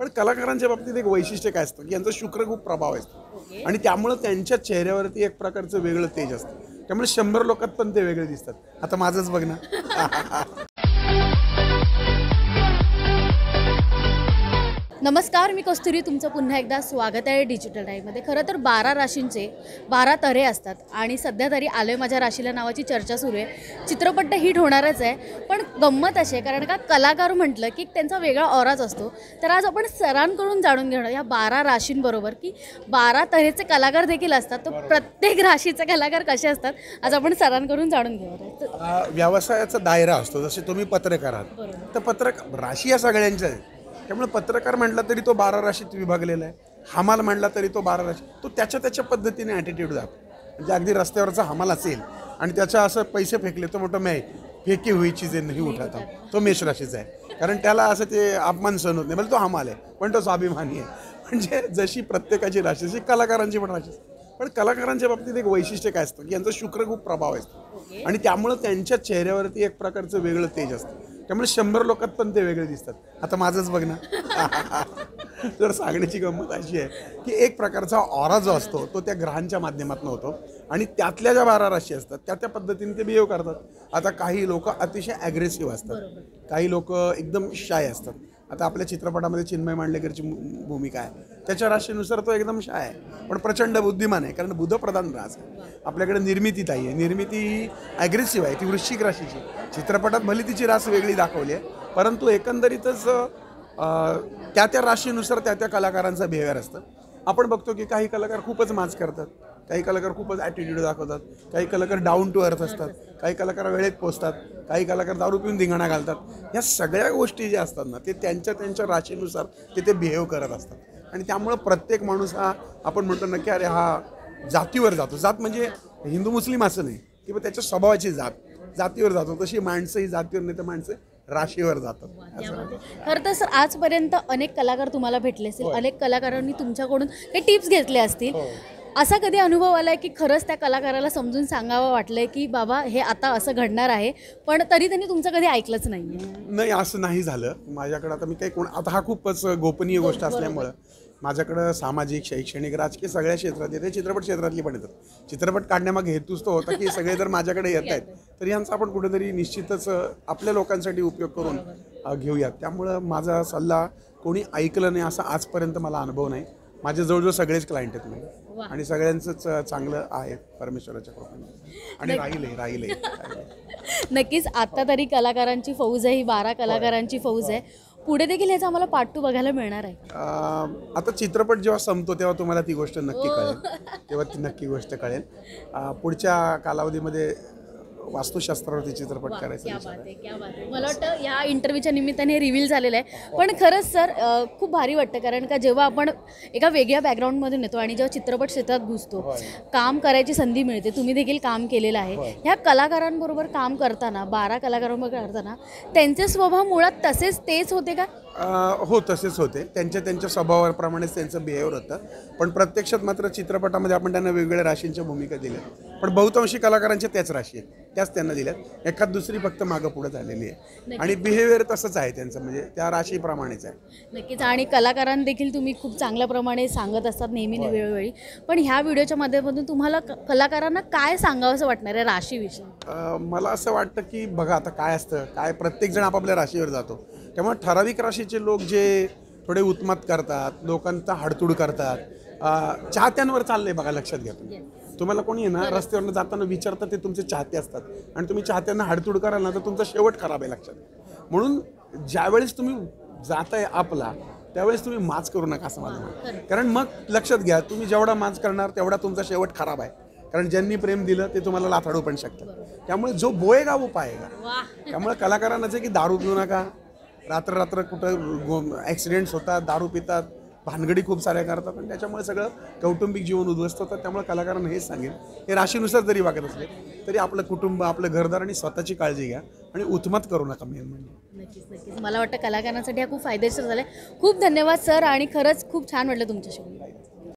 पण कलाकारांच्या बाबतीत एक वैशिष्ट्य काय असतं की यांचा शुक्र खूप प्रभाव असतो. आणि त्यामुळं त्यांच्या चेहऱ्यावरती एक प्रकारचं वेगळं तेज असतं. त्यामुळे शंभर लोकात पण ते वेगळे दिसतात. आता माझंच बघ ना. नमस्कार मी कस्तुरी. तुमचं पुन्हा एकदा स्वागत आहे डिजिटल टाईममध्ये खरं तर बारा राशींचे बारा तऱ्हे असतात आणि सध्या तरी आलोय माझ्या राशीला नावाची चर्चा सुरू आहे. चित्रपट तर हिट होणारच आहे पण गंमत अशी आहे कारण का कलाकार म्हटलं की त्यांचा वेगळा ऑराच असतो. तर आज आपण सरांकडून जाणून घेणार या बारा राशींबरोबर की बारा तऱ्हेचे कलाकार देखील असतात. तर प्रत्येक राशीचे कलाकार कसे असतात आज आपण सरांकडून जाणून घेणार तर व्यवसायाचा दायरा असतो. जसे तुम्ही पत्रकार आहात. तर पत्रकार राशी या सगळ्यांच्या आहे त्यामुळे पत्रकार म्हटला तरी तो बारा राशीत विभागलेला आहे. हमाल म्हणला तरी तो बारा राशी तो त्याच्या त्याच्या पद्धतीने ॲटिट्यूड दाखव म्हणजे अगदी रस्त्यावरचा हमाल असेल आणि त्याच्या असं पैसे फेकले तो म्हणतो मी फेकी हुई चीजे नाही उठाता तो मेष राशीचा आहे. कारण त्याला असं ते अपमान सहन होत नाही. म्हणजे तो हमाल आहे. पण तो स्वाभिमानी आहे. म्हणजे जशी प्रत्येकाची राशी तशी कलाकारांची पण राशी असते. पण कलाकारांच्या बाबतीत एक वैशिष्ट्य काय असतं? की यांचा शुक्र खूप प्रभाव असतो. आणि त्यामुळं त्यांच्या चेहऱ्यावरती एक प्रकारचं वेगळं तेज असतं. त्यामुळे शंभर लोकात पण ते वेगळे दिसतात. आता माझंच बघ ना. तर सांगण्याची गंमत अशी आहे की एक प्रकारचा ऑरा जो असतो तो त्या ग्रहांच्या माध्यमातून होतो. आणि त्यातल्या ज्या बारा राशी असतात त्या त्या पद्धतीने ते बिहेव करतात. आता काही लोक अतिशय ॲग्रेसिव्ह असतात. काही लोक एकदम शाय असतात. आता आपल्या चित्रपटामध्ये चिन्मय मांडलेकरची भूमिका आहे. त्याच्या राशीनुसार तो एकदम शाय आहे. पण प्रचंड बुद्धिमान आहे कारण बुधप्रधान रास आहे. आपल्याकडे निर्मिती ताई आहे. निर्मिती ही ॲग्रेसिव्ह आहे ती वृश्चिक राशीची. चित्रपटात भली तिची रास वेगळी दाखवली आहे. परंतु एकंदरीतच त्या त्या राशीनुसार त्या त्या कलाकारांचं बिहेवियर असतं. आपण बघतो की काही कलाकार खूपच माज करतात. काही कलाकार खूपच ॲटिट्यूड दाखवतात. काही कलाकार डाऊन टू अर्थ असतात. काही कलाकार वेळेत पोचतात. काही कलाकार दारू पिऊन धिंगाणा घालतात. या सगळ्या गोष्टी ज्या असतात ना ते त्यांच्या त्यांच्या राशीनुसार ते ते बिहेव करत असतात. आणि त्यामुळं प्रत्येक माणूस हा आपण म्हणतो ना की अरे हा जातीवर जातो. जात म्हणजे हिंदू मुस्लिम असं नाही. किंवा त्याच्या स्वभावाची जात. जातीवर जातो. तशी माणसं ही जातीवर नाही तर माणसं राशीवर जातात. असं. खरं तर सर आजपर्यंत अनेक कलाकार तुम्हाला भेटले असतील. अनेक कलाकारांनी तुमच्याकडून काही टिप्स घेतले असतील. असा कधी अनुभव आलाय की खरंच त्या कलाकाराला समजून सांगावं वाटलंय की बाबा हे आता असं घडणार आहे पण तरी त्यांनी तुमचं कधी ऐकलंच नाहीये? नाही असं नाही झालं. माझ्याकडं आता मी काही कोण आता हा खूपच गोपनीय गोष्ट असल्यामुळं माझ्याकडं सामाजिक शैक्षणिक राजकीय सगळ्या क्षेत्रात येते चित्रपट क्षेत्रातली पण येतात. चित्रपट काढण्यामागे हेतूच तो होता की सगळे जर माझ्याकडे येत आहेत तर यांचा आपण कुठेतरी निश्चितच आपल्या लोकांसाठी उपयोग करून घेऊयात. त्यामुळं माझा सल्ला कोणी ऐकलं नाही असा आजपर्यंत मला अनुभव नाही. माझे जवळजवळ सगळेच क्लायंट आहेत म्हणजे आणि सगळ्यांचंच चांगलं आहे परमेश्वराच्या कृपेने. आणि राहिले राहिले नक्कीच आता तरी कलाकारांची फौज आहे ही बारा कलाकारांची फौज आहे. पुढे देखील ह्याचा आम्हाला पार्ट टू बघायला मिळणार आहे. आता चित्रपट जेव्हा संपतो तेव्हा तुम्हाला ती गोष्ट नक्की कळेल. तेव्हा ती नक्की गोष्ट कळेल. पुढच्या कालावधीमध्ये वास्तुशास्त्रावरती चित्रपट करायचा विचार आहे. मला वाटतं या इंटरव्ह्यूच्या निमित्ताने रिव्हील झालेलं आहे. पण खरंच सर अ, खूप भारी वाटतं कारण का जेव्हा आपण एका वेगळ्या बॅकग्राऊंडमधून येतो आणि जेव्हा चित्रपट क्षेत्रात घुसतो काम करायची संधी मिळते. तुम्ही देखील काम केलेलं आहे. ह्या कलाकारांबरोबर काम करताना बारा कलाकारांबरोबर करताना त्यांचे स्वभाव मुळात तसेच तेच होते का? हो तसेच होते. त्यांच्या त्यांच्या स्वभावाप्रमाणेच त्यांचं बिहेवियर होतं. पण प्रत्यक्षात मात्र चित्रपटामध्ये आपण त्यांना वेगवेगळ्या राशींच्या भूमिका दिल्या. पण बहुतांशी कलाकारांच्या त्याच राशी आहेत. त्याच त्यांना दिल्यात. एखाद दुसरी फक्त मागं पुढं झालेली आहे. आणि बिहेवियर तसंच आहे त्यांचं. म्हणजे त्या राशीप्रमाणेच आहे. नक्कीच. आणि कलाकारांना देखील तुम्ही खूप चांगल्या प्रमाणे सांगत असतात नेहमी वेळोवेळी. पण ह्या व्हिडिओच्या माध्यमातून तुम्हाला कलाकारांना काय सांगावंसं वाटणार आहे राशीविषयी? मला असं वाटतं की बघा आता काय असतं काय प्रत्येकजण आपापल्या राशीवर जातो. त्यामुळे ठराविक राशीचे लोक जे थोडे उत्मात करतात लोकांचा हाडतूड करतात चाहत्यांवर चाललंय बघा लक्षात घ्या तुम्ही. तुम्हाला कोणी ना रस्त्यावरनं जाताना विचारतात ते तुमचे चाहते असतात. आणि तुम्ही चाहत्यांना हाडतूड कराल ना तर तुमचा शेवट खराब आहे लक्षात. म्हणून ज्यावेळेस तुम्ही जाताय आपला त्यावेळेस तुम्ही माच करू नका असं आहे. कारण मग लक्षात घ्या तुम्ही जेवढा माच करणार तेवढा तुमचा शेवट खराब आहे. कारण ज्यांनी प्रेम दिलं ते तुम्हाला लाथाडू पण शकतात. त्यामुळे जो बोयेगा वो पाएगा वा त्यामुळे कलाकारांना जे की दारू पिऊ नका रात्र रात्र कुठं ॲक्सिडेंट्स होतात दारू पितात भानगडी खूप साऱ्या करतात. आणि त्याच्यामुळे सगळं कौटुंबिक जीवन उद्ध्वस्त होतं. त्यामुळे कलाकारांना हेच सांगेल हे राशीनुसार जरी वागत असले तरी आपलं कुटुंब आपलं घरदार आणि स्वतःची काळजी घ्या आणि उत्मत करू नका मेन म्हणजे नक्कीच नक्कीच. मला वाटतं कलाकारांसाठी हा खूप फायदेशीर झाला आहे खूप धन्यवाद सर. आणि खरंच खूप छान वाटलं तुमच्याशी